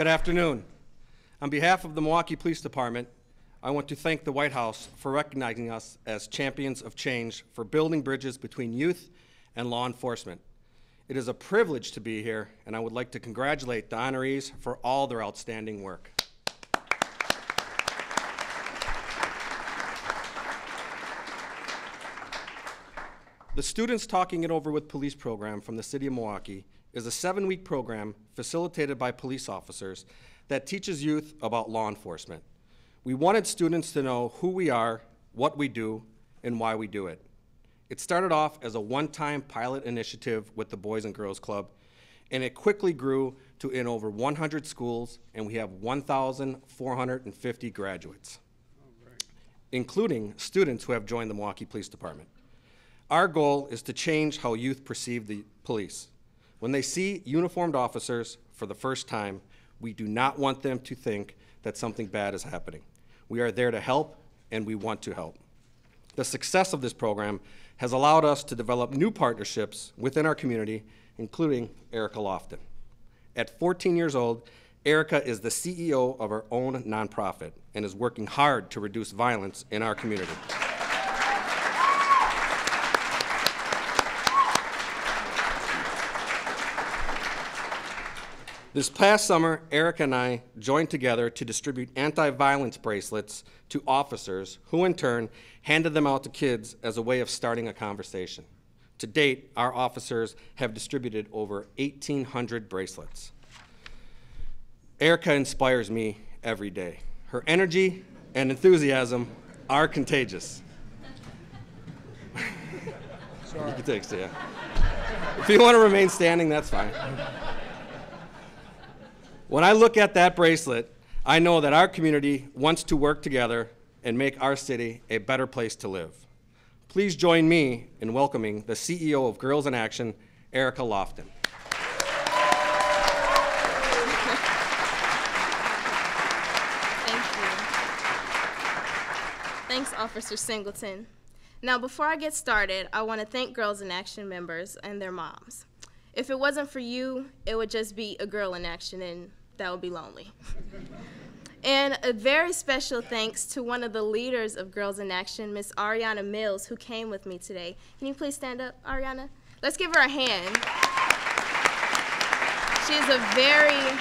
Good afternoon. On behalf of the Milwaukee Police Department, I want to thank the White House for recognizing us as champions of change for building bridges between youth and law enforcement. It is a privilege to be here, and I would like to congratulate the honorees for all their outstanding work. The Students Talking It Over with Police program from the City of Milwaukee is a seven-week program facilitated by police officers that teaches youth about law enforcement. We wanted students to know who we are, what we do, and why we do it. It started off as a one-time pilot initiative with the Boys and Girls Club, and it quickly grew to in over 100 schools, and we have 1,450 graduates, including students who have joined the Milwaukee Police Department. Our goal is to change how youth perceive the police. When they see uniformed officers for the first time, we do not want them to think that something bad is happening. We are there to help, and we want to help. The success of this program has allowed us to develop new partnerships within our community, including Erica Lofton. At 14 years old, Erica is the CEO of her own nonprofit and is working hard to reduce violence in our community. This past summer, Erica and I joined together to distribute anti-violence bracelets to officers who in turn handed them out to kids as a way of starting a conversation. To date, our officers have distributed over 1,800 bracelets. Erica inspires me every day. Her energy and enthusiasm are contagious. Sorry. You can take yeah. If you want to remain standing, that's fine. When I look at that bracelet, I know that our community wants to work together and make our city a better place to live. Please join me in welcoming the CEO of Girls in Action, Erica Lofton. Thank you. Thanks, Officer Singleton. Now, before I get started, I want to thank Girls in Action members and their moms. If it wasn't for you, it would just be a girl in action, and that would be lonely. and a very special thanks to one of the leaders of Girls in Action, Miss Ariana Mills, who came with me today. Can you please stand up, Ariana? Let's give her a hand. She is a very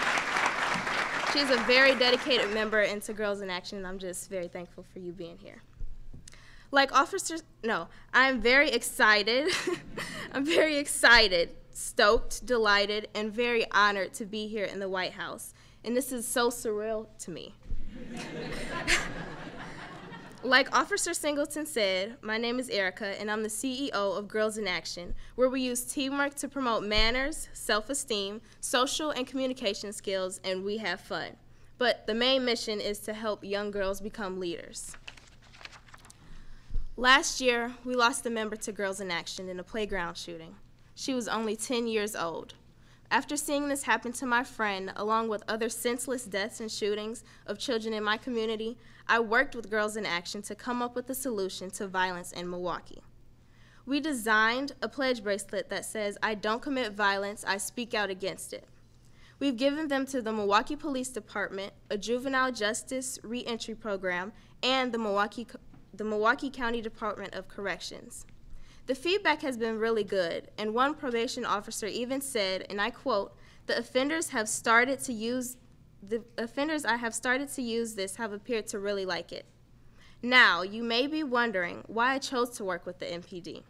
She's a very dedicated member into Girls in Action, and I'm just very thankful for you being here. Like officers, no, I'm very excited. I'm very excited stoked, delighted, and very honored to be here in the White House. And this is so surreal to me. like Officer Singleton said, my name is Erica, and I'm the CEO of Girls in Action, where we use teamwork to promote manners, self esteem, social and communication skills, and we have fun. But the main mission is to help young girls become leaders. Last year, we lost a member to Girls in Action in a playground shooting. She was only 10 years old. After seeing this happen to my friend, along with other senseless deaths and shootings of children in my community, I worked with Girls in Action to come up with a solution to violence in Milwaukee. We designed a pledge bracelet that says, I don't commit violence, I speak out against it. We've given them to the Milwaukee Police Department, a juvenile justice reentry program, and the Milwaukee, the Milwaukee County Department of Corrections. The feedback has been really good, and one probation officer even said, and I quote, the offenders have started to use the offenders I have started to use this have appeared to really like it. Now, you may be wondering why I chose to work with the MPD.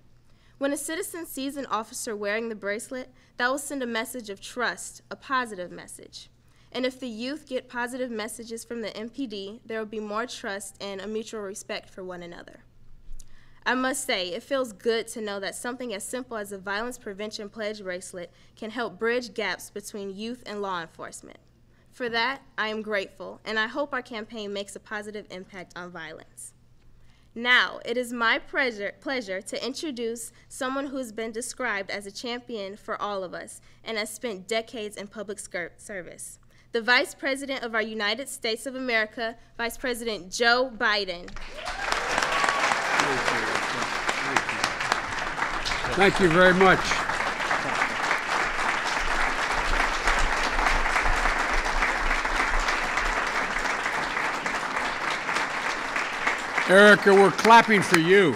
When a citizen sees an officer wearing the bracelet, that will send a message of trust, a positive message. And if the youth get positive messages from the MPD, there will be more trust and a mutual respect for one another. I must say, it feels good to know that something as simple as a violence prevention pledge bracelet can help bridge gaps between youth and law enforcement. For that, I am grateful, and I hope our campaign makes a positive impact on violence. Now, it is my pleasure, pleasure to introduce someone who has been described as a champion for all of us and has spent decades in public service. The Vice President of our United States of America, Vice President Joe Biden. Thank you very much. Erica, we're clapping for you.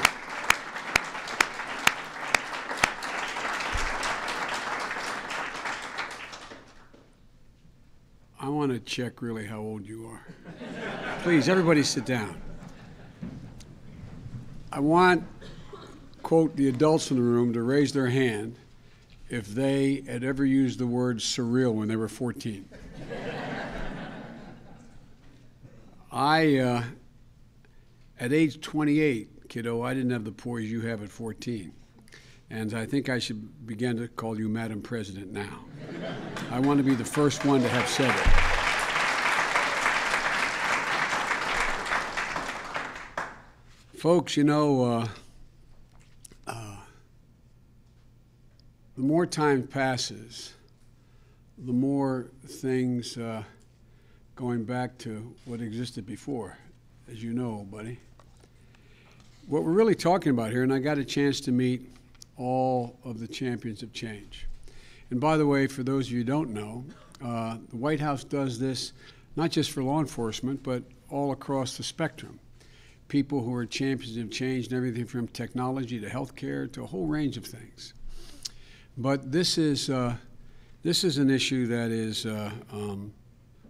I want to check really how old you are. Please, everybody sit down. I want, quote, the adults in the room to raise their hand if they had ever used the word surreal when they were 14. I, uh, at age 28, kiddo, I didn't have the poise you have at 14. And I think I should begin to call you Madam President now. I want to be the first one to have said it. Folks, you know, uh, uh, the more time passes, the more things, uh, going back to what existed before, as you know, buddy. What we're really talking about here, and I got a chance to meet all of the champions of change. And by the way, for those of you who don't know, uh, the White House does this not just for law enforcement, but all across the spectrum. People who are champions of change and everything from technology to healthcare to a whole range of things. But this is, uh, this is an issue that is uh, um,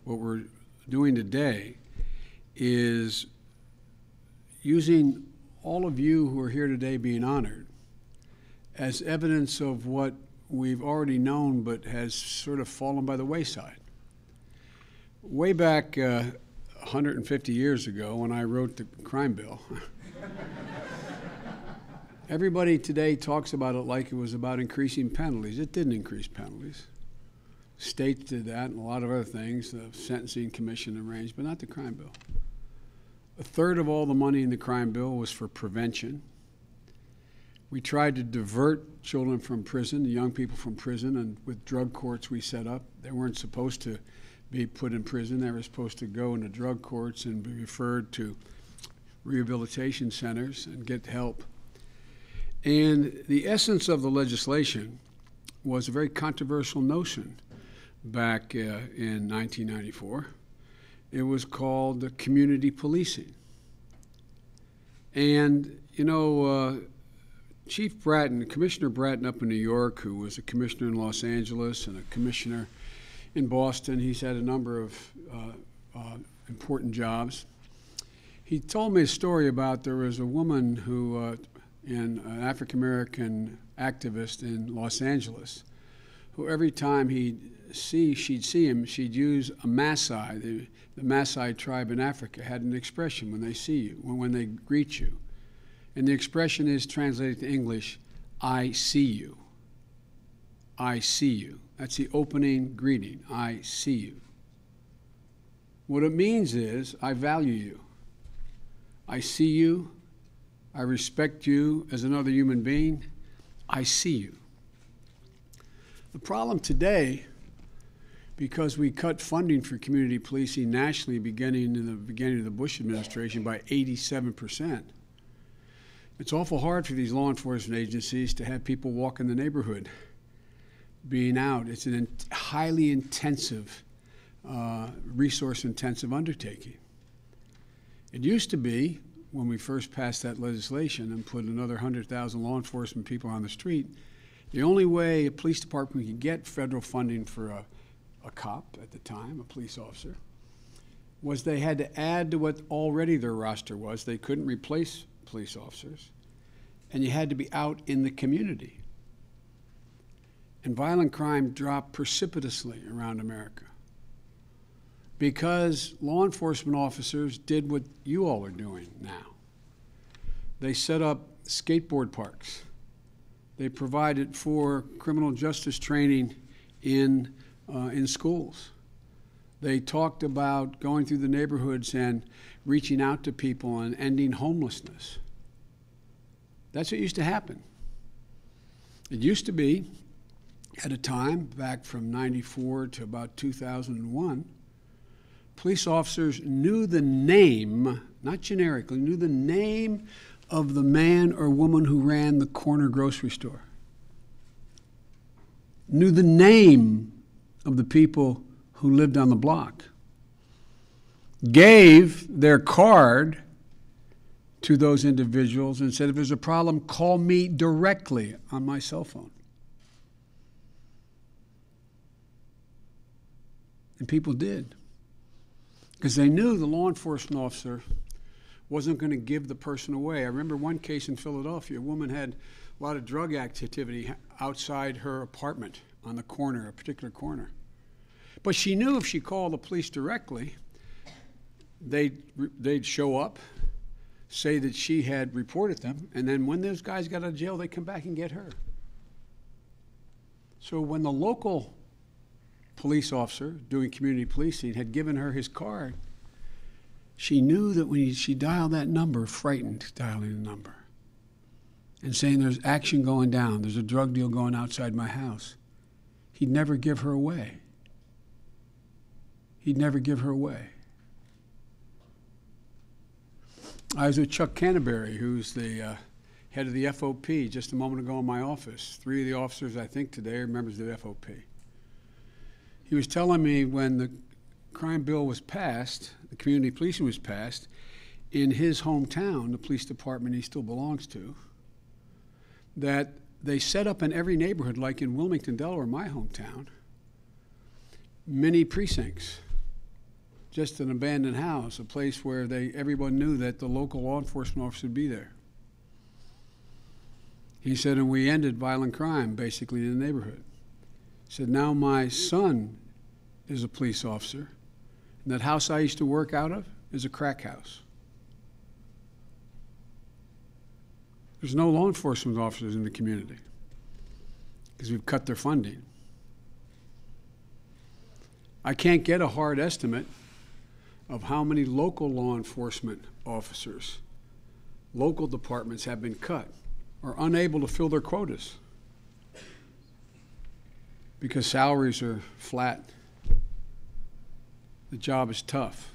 what we're doing today is using all of you who are here today being honored as evidence of what we've already known but has sort of fallen by the wayside. Way back uh, 150 years ago, when I wrote the crime bill, everybody today talks about it like it was about increasing penalties. It didn't increase penalties. States did that and a lot of other things, the Sentencing Commission arranged, but not the crime bill. A third of all the money in the crime bill was for prevention we tried to divert children from prison, young people from prison, and with drug courts we set up. They weren't supposed to be put in prison. They were supposed to go into drug courts and be referred to rehabilitation centers and get help. And the essence of the legislation was a very controversial notion back uh, in 1994. It was called community policing. And, you know, uh, Chief Bratton, Commissioner Bratton up in New York, who was a commissioner in Los Angeles and a commissioner in Boston, he's had a number of uh, uh, important jobs. He told me a story about there was a woman who, uh, an African American activist in Los Angeles, who every time he'd see, she'd see him, she'd use a Maasai. The, the Maasai tribe in Africa had an expression when they see you, when, when they greet you. And the expression is translated to English I see you. I see you. That's the opening greeting. I see you. What it means is I value you. I see you. I respect you as another human being. I see you. The problem today, because we cut funding for community policing nationally beginning in the beginning of the Bush administration by 87 percent, it's awful hard for these law enforcement agencies to have people walk in the neighborhood being out. It's a in- highly intensive, uh, resource intensive undertaking. It used to be, when we first passed that legislation and put another 100,000 law enforcement people on the street, the only way a police department could get federal funding for a, a cop at the time, a police officer, was they had to add to what already their roster was. They couldn't replace police officers, and you had to be out in the community. And violent crime dropped precipitously around America because law enforcement officers did what you all are doing now. They set up skateboard parks. They provided for criminal justice training in, uh, in schools. They talked about going through the neighborhoods and reaching out to people and ending homelessness. That's what used to happen. It used to be, at a time back from 94 to about 2001, police officers knew the name, not generically, knew the name of the man or woman who ran the corner grocery store, knew the name of the people who lived on the block, gave their card to those individuals and said, if there's a problem, call me directly on my cell phone. And people did. Because they knew the law enforcement officer wasn't going to give the person away. I remember one case in Philadelphia. A woman had a lot of drug activity outside her apartment on the corner, a particular corner. But she knew if she called the police directly, they'd, they'd show up, say that she had reported them, and then when those guys got out of jail, they come back and get her. So when the local police officer doing community policing had given her his card, she knew that when she dialed that number, frightened dialing the number, and saying there's action going down, there's a drug deal going outside my house, he'd never give her away. He'd never give her away. I was with Chuck Canterbury, who's the uh, head of the FOP, just a moment ago in my office. Three of the officers, I think, today are members of the FOP. He was telling me when the crime bill was passed, the community policing was passed, in his hometown, the police department he still belongs to, that they set up in every neighborhood, like in Wilmington, Delaware, my hometown, mini precincts. Just an abandoned house, a place where they everyone knew that the local law enforcement officer would be there. He said, and we ended violent crime basically in the neighborhood. He said, now my son is a police officer, and that house I used to work out of is a crack house. There's no law enforcement officers in the community because we've cut their funding. I can't get a hard estimate of how many local law enforcement officers, local departments have been cut or unable to fill their quotas because salaries are flat. The job is tough.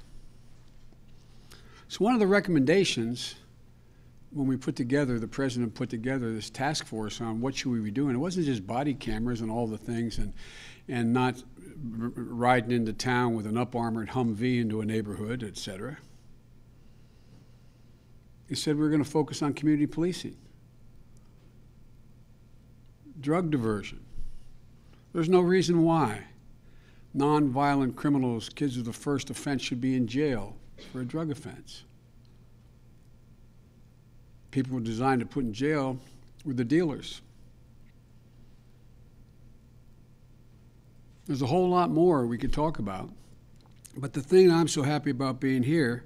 So, one of the recommendations when we put together, the president put together this task force on what should we be doing. It wasn't just body cameras and all the things, and and not riding into town with an up armored Humvee into a neighborhood, et cetera. He said we are going to focus on community policing, drug diversion. There's no reason why nonviolent criminals, kids of the first offense, should be in jail for a drug offense people were designed to put in jail were the dealers. There's a whole lot more we could talk about. But the thing I'm so happy about being here,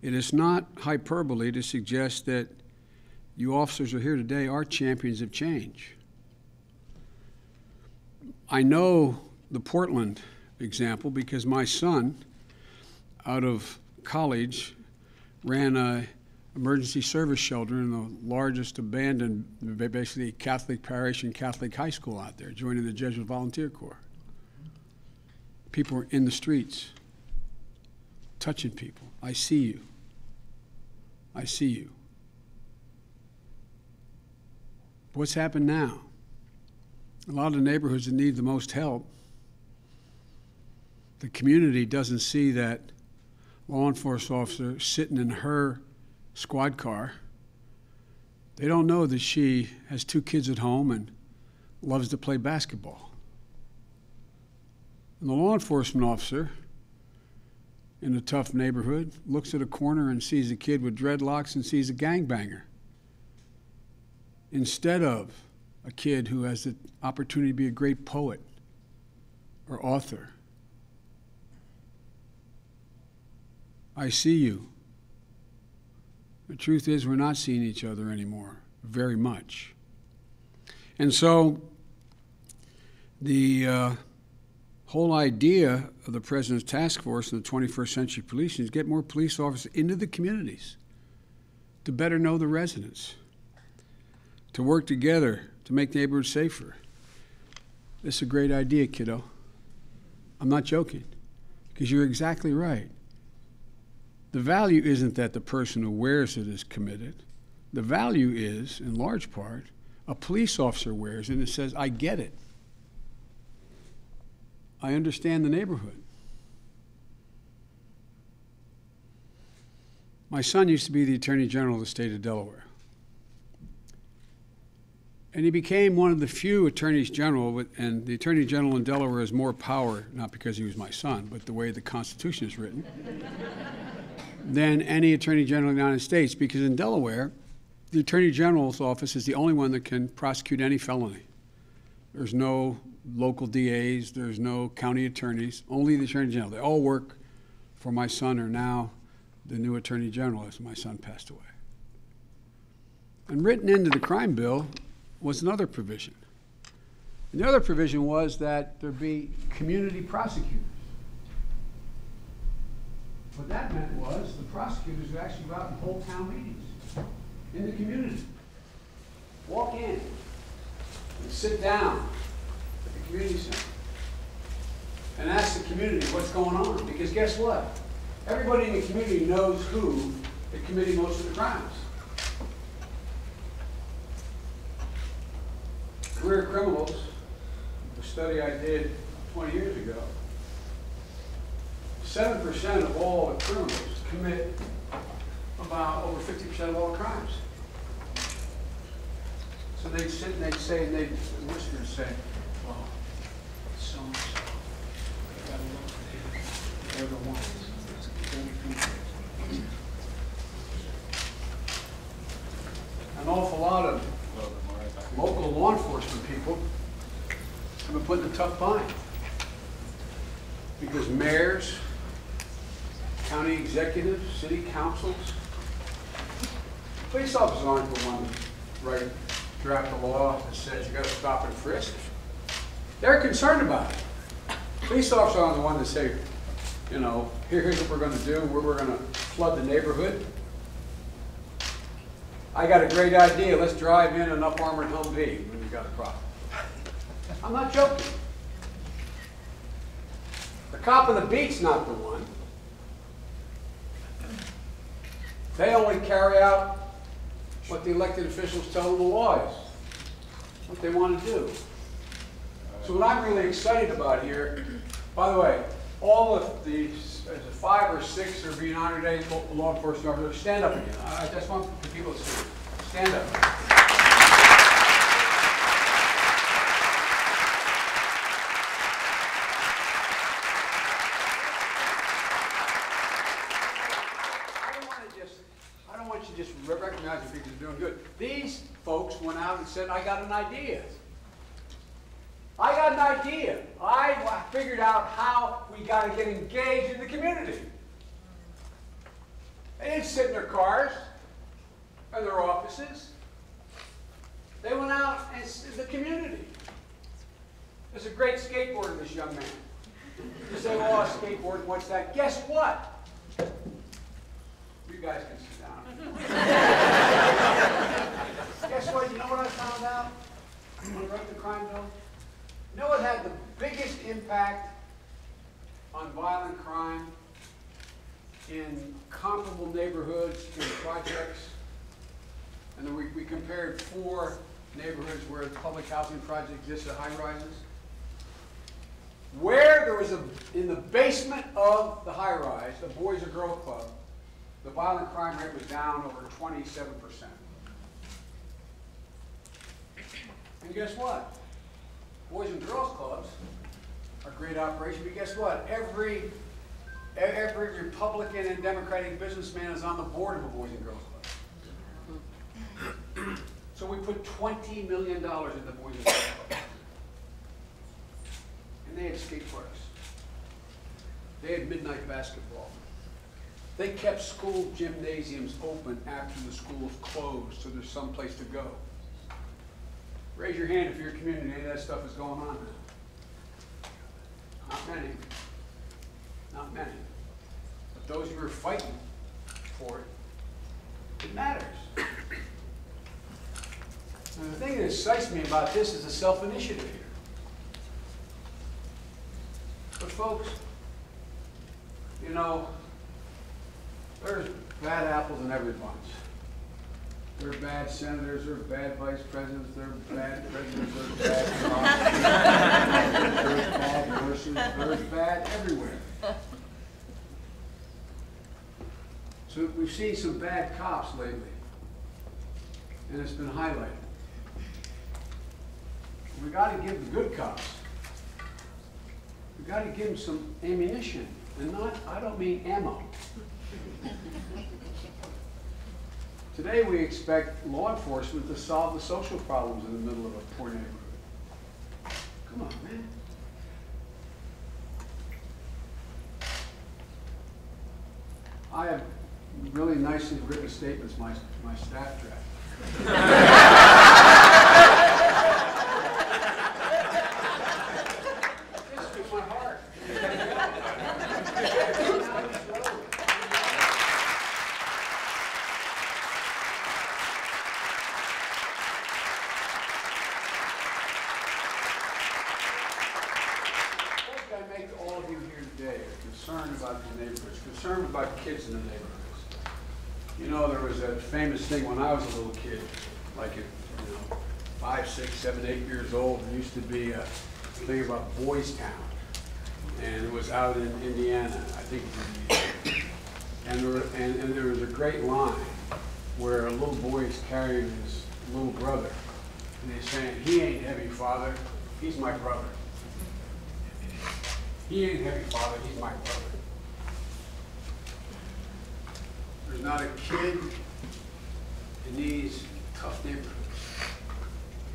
it is not hyperbole to suggest that you officers are here today are champions of change. I know the Portland example because my son, out of college, ran a emergency service shelter in the largest abandoned, basically Catholic parish and Catholic high school out there, joining the Jesuit Volunteer Corps. People are in the streets, touching people. I see you. I see you. What's happened now? A lot of the neighborhoods that need the most help, the community doesn't see that law enforcement officer sitting in her squad car. They don't know that she has two kids at home and loves to play basketball. And the law enforcement officer in a tough neighborhood looks at a corner and sees a kid with dreadlocks and sees a gangbanger instead of a kid who has the opportunity to be a great poet or author. I see you. The truth is, we're not seeing each other anymore very much. And so, the uh, whole idea of the President's task force and the 21st century policing is get more police officers into the communities to better know the residents, to work together to make neighborhoods safer. This is a great idea, kiddo. I'm not joking, because you're exactly right. The value isn't that the person who wears it is committed. The value is, in large part, a police officer wears it and says, I get it. I understand the neighborhood. My son used to be the Attorney General of the state of Delaware. And he became one of the few attorneys general, with, and the attorney general in Delaware has more power, not because he was my son, but the way the Constitution is written, than any attorney general in the United States, because in Delaware, the attorney general's office is the only one that can prosecute any felony. There's no local DAs, there's no county attorneys, only the attorney general. They all work for my son, or now the new attorney general, as my son passed away. And written into the crime bill was another provision. And the other provision was that there be community prosecutors. What that meant was the prosecutors would actually go out and hold town meetings in the community. Walk in and sit down at the community center and ask the community what's going on. Because guess what? Everybody in the community knows who is committing most of the crimes. Career criminals, a study I did 20 years ago, 7% of all criminals commit about over 50% of all crimes. So they'd sit and they'd say, and they'd whisper and say, well, so and so, They're the ones. They're the people." An awful lot of local law enforcement people have been put in a tough bind. Because mayors, county executives, city councils, police officers aren't the ones right draft a law that says you gotta stop and frisk. They're concerned about it. Police officers aren't the one that say, you know, here, here's what we're gonna do, we're, we're gonna flood the neighborhood. I got a great idea, let's drive in an up armored Humvee when you got a problem. I'm not joking. The cop on the beat's not the one. They only carry out what the elected officials tell them the law is, what they want to do. So what I'm really excited about here, by the way, all of the, five or six are being honored today, law enforcement officers, stand up again. I I just want the people to see. Stand up. I don't want to just, I don't want you to just re- recognize the people are doing good. These folks went out and said, I got an idea. I got an idea. I figured out how we got to get engaged in the community. They didn't sit in their cars or their offices. They went out and the community. There's a great skateboarder, this young man. You say, oh, a skateboard, what's that? Guess what? You guys can down. Guess what? You know what I found out when I wrote the crime bill? You know what had the biggest impact on violent crime in comparable neighborhoods in projects? And then we, we compared four neighborhoods where the public housing project existed, high rises. Where there was a, in the basement of the high rise, the Boys and Girls Club, the violent crime rate was down over twenty-seven percent. And guess what? Boys and Girls Clubs are great operation, but guess what? Every, every Republican and Democratic businessman is on the board of a Boys and Girls Club. So we put twenty million dollars in the Boys and Girls Club. And they had skate parks. They had midnight basketball. They kept school gymnasiums open after the schools closed, so there's some place to go. Raise your hand if your community, any of that stuff is going on now. Not many. Not many. But those who are fighting for it, it matters. And the thing that excites me about this is the self-initiative here. But folks, you know, there's bad apples in every bunch. There are bad senators, there are bad vice presidents, there are bad presidents, there are bad there's bad nurses, there's bad everywhere. So we've seen some bad cops lately, and it's been highlighted. We gotta give the good cops, we gotta give them some ammunition, and not, I don't mean ammo. Today, we expect law enforcement to solve the social problems in the middle of a poor neighborhood. Come on, man. I have really nicely written statements my, my staff draft. This was my heart. I think I make all of you here today are concerned about the neighborhoods, concerned about kids in the neighborhoods. You know, there was that famous thing when I was a little kid, like at, you know, five, six, seven, eight years old, there used to be a thing about Boys Town. And it was out in Indiana, I think. And there, were- and, and there was a great line where a little boy is carrying his little brother. And he's saying, he ain't heavy, father, he's my brother. He ain't heavy, father, he's my brother. There's not a kid in these tough neighborhoods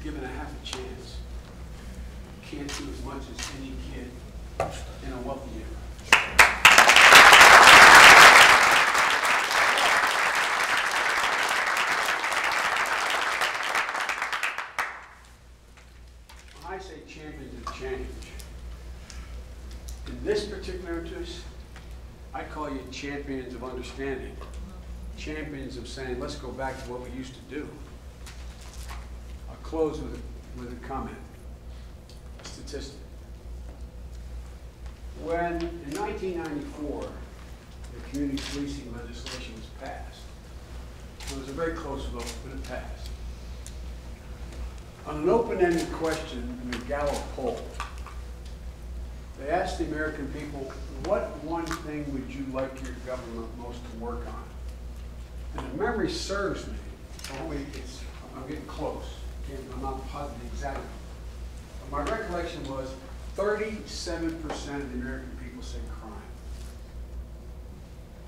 given a half a chance. Can't do as much as any kid in a wealthy neighborhood. I say champions of change, in this particular interest, I call you champions of understanding, champions of saying, let's go back to what we used to do. I'll close with a, with a comment, a statistic. When, in 1994, the community policing legislation was passed, it was a very close vote, but it passed. On an open-ended question in the Gallup poll, they asked the American people, what one thing would you like your government most to work on? And if memory serves me, wait, it's, I'm getting close, I'm not positive exactly. But my recollection was thirty-seven percent of the American people said crime.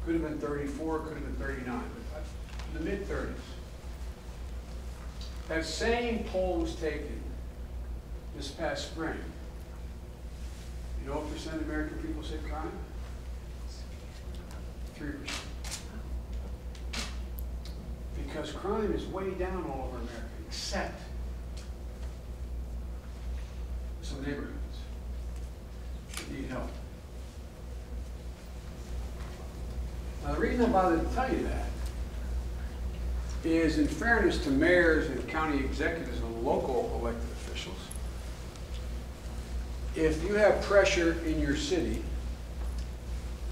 Could have been thirty-four, could have been thirty-nine, but in the mid-thirties. That same poll was taken this past spring. You know what percent of American people said crime? Three percent. Because crime is way down all over America, except some neighborhoods that need help. Now, the reason I'm bothered to tell you that is in fairness to mayors and county executives and local elected officials, if you have pressure in your city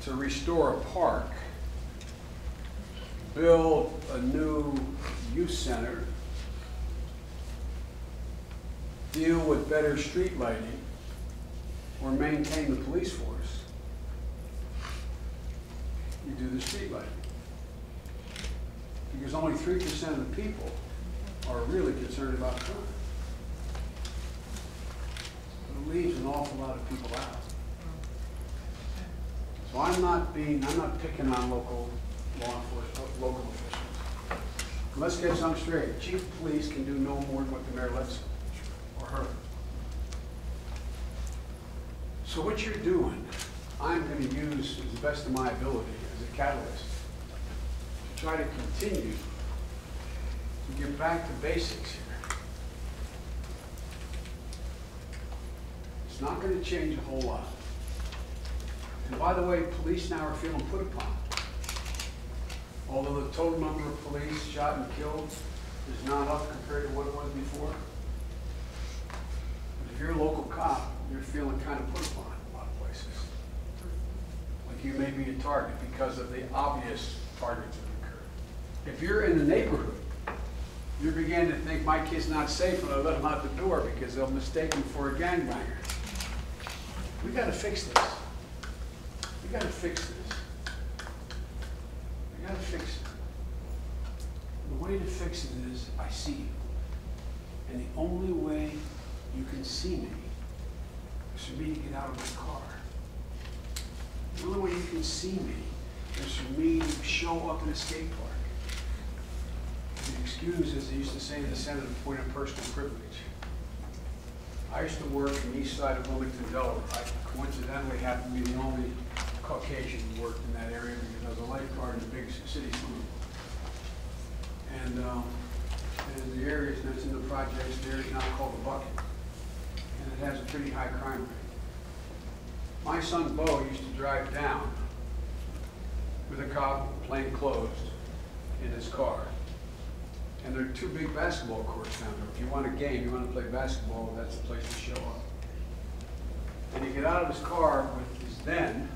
to restore a park, build a new youth center, deal with better street lighting, or maintain the police force, you do the street lighting. Because only three percent of the people are really concerned about crime. It leaves an awful lot of people out. So I'm not being, I'm not picking on local law enforcement, local officials. Let's get something straight. Chief of police can do no more than what the mayor lets him, or her. So what you're doing, I'm gonna use as the best of my ability as a catalyst to try to continue to get back to basics here. It's not gonna change a whole lot. And by the way, police now are feeling put upon. Although the total number of police shot and killed is not up compared to what it was before. But if you're a local cop, you're feeling kind of put upon in a lot of places. Like you may be a target because of the obvious targets that occur. If you're in the neighborhood, you're beginning to think, my kid's not safe when I let him out the door because they'll mistake him for a gangbanger. We gotta fix this. We gotta fix this. You gotta fix it. The way to fix it is I see you. And the only way you can see me is for me to get out of my car. The only way you can see me is for me to show up in a skate park. The excuse, as they used to say in the Senate, a point of personal privilege. I used to work on the east side of Wilmington, Delaware. I coincidentally happened to be the only Caucasian worked in that area because I was a lifeguard in a big city pool. And, um, and the area, it's in the projects, the area is now called the Bucket. And it has a pretty high crime rate. My son Bo used to drive down with a cop, plain clothes, in his car. And there are two big basketball courts down there. If you want a game, you want to play basketball, that's the place to show up. And he get out of his car with his then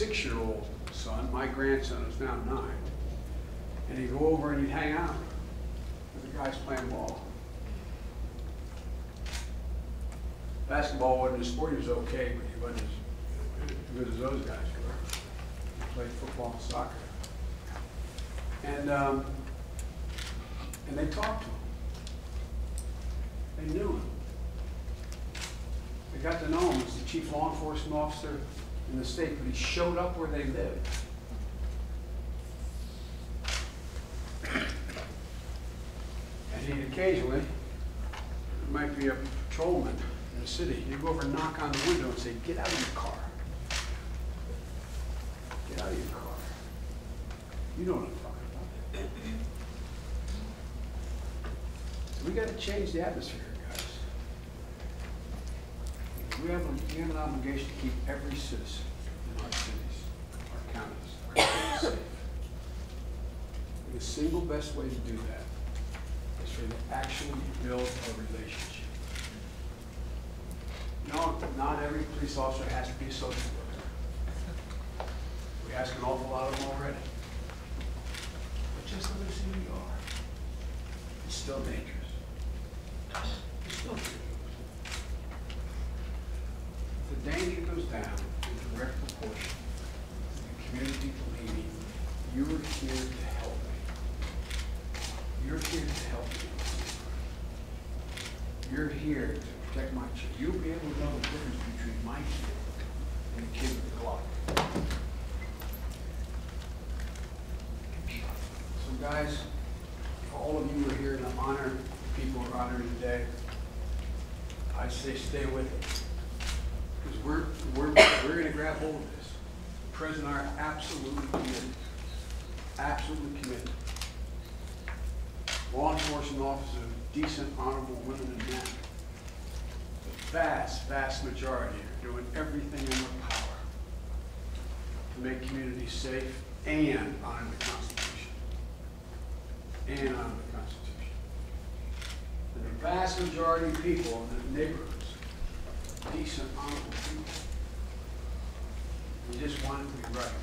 six-year-old son, my grandson is now nine, and he'd go over and he'd hang out with the guys playing ball. Basketball wasn't his sport, he was okay, but he wasn't as good as those guys were. He played football and soccer. And, um, and they talked to him. They knew him. They got to know him as the chief law enforcement officer in the state, but he showed up where they lived. And he'd occasionally, there might be a patrolman in the city, he'd go over and knock on the window and say, get out of your car. Get out of your car. You know what I'm talking about. So we gotta change the atmosphere, guys. We have, we have an obligation to keep every citizen in our cities, our counties, our safe. The single best way to do that is for to actually build a relationship. No, not every police officer has to be a social worker. We ask an awful lot of them already. But just let us who you are. It's still dangerous. It's still dangerous. The danger goes down in direct proportion to the community believing you are here to help me. You're here to help me. You're here to protect my children. You'll be able to know the difference between my kid and the kid with the Glock. So guys, all of you are here to honor the people are honored today, I say stay with it. Because we're, we're, we're gonna grab hold of this. President and I are absolutely committed, absolutely committed. Law enforcement officers, decent, honorable women and men. The vast, vast majority are doing everything in their power to make communities safe and honor the Constitution. And honor the Constitution. And the vast majority of people in the neighborhoods decent, honorable people. We just want it to be right.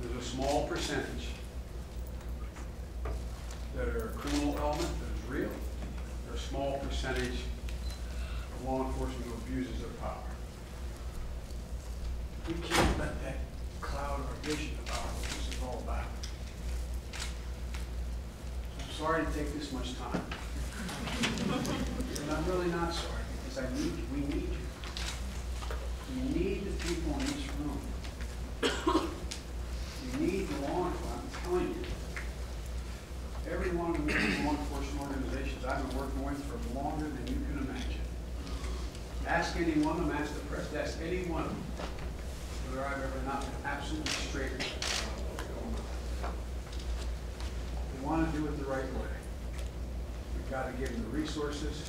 There's a small percentage that are a criminal element that is real. There's a small percentage of law enforcement who abuses their power. We can't let that cloud our vision about what this is all about. I'm sorry to take this much time. And I'm really not sorry, because I need, we need you. We need the people in this room. We need the law, enforcement. I'm telling you. Every one of the law enforcement organizations I've been working with for longer than you can imagine. Ask any one of them, ask the press, ask any one of them, whether I've ever not been absolutely straight about what's going on. We want to do it the right way. We've got to give them the resources,